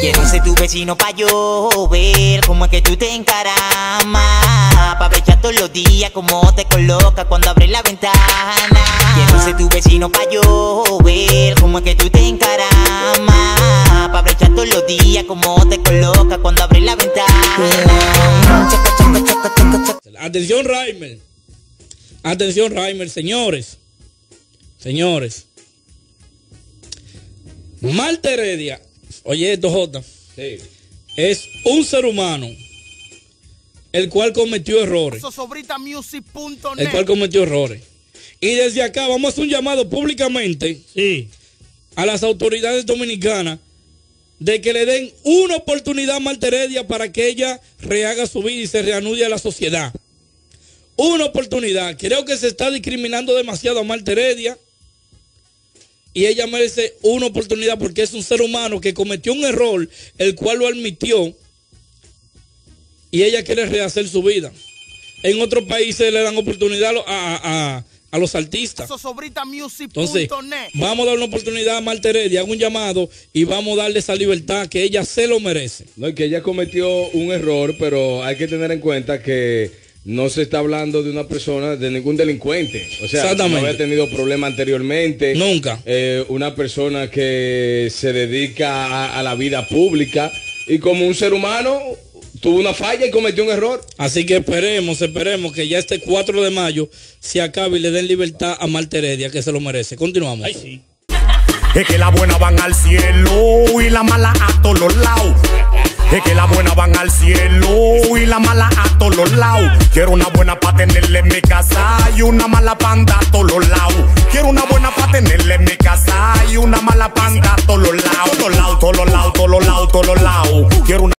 Quiero ser tu vecino pa' yo ver cómo es que tú te encaramas Pa' ver todos los días cómo te coloca cuando abres la ventana Quiero ser tu vecino pa' yo ver cómo es que tú te encaramas Pa' ver todos los días cómo te coloca cuando abres la ventana. Atención, Raimer. Atención, Raimer, señores. Señores. Marta Heredia, oye esto, Jota, es un ser humano el cual cometió errores. El cual cometió errores. Y desde acá vamos a hacer un llamado públicamente Sí. a las autoridades dominicanas de que le den una oportunidad a Marta Heredia para que ella rehaga su vida y se reanude a la sociedad. Una oportunidad. Creo que se está discriminando demasiado a Marta Heredia y ella merece una oportunidad porque es un ser humano que cometió un error, el cual lo admitió y ella quiere rehacer su vida. En otros países le dan oportunidad a, a- a los artistas. Entonces, vamos a dar una oportunidad a Marta Heredia, hago un llamado y vamos a darle esa libertad que ella se lo merece. No, y que ella cometió un error, pero hay que tener en cuenta que no se está hablando de una persona, de ningún delincuente. O sea, no había tenido problemas anteriormente. Nunca. Eh, una persona que se dedica a, a la vida pública y como un ser humano tuvo una falla y cometió un error. Así que esperemos, esperemos que ya este 4 de mayo se acabe y le den libertad a Marta Heredia, que se lo merece. Continuamos. Ay, sí. Es que las buenas van al cielo y la mala a todos los lados. Es que las buenas van al cielo y la mala a todos los lados. Quiero una buena para tenerla en mi casa y una mala panda a todos los lados. Quiero una buena para tenerla en mi casa y una mala panda a todos los lados. Todos los lados, todos los lados, todos los lados, todos los. Quiero una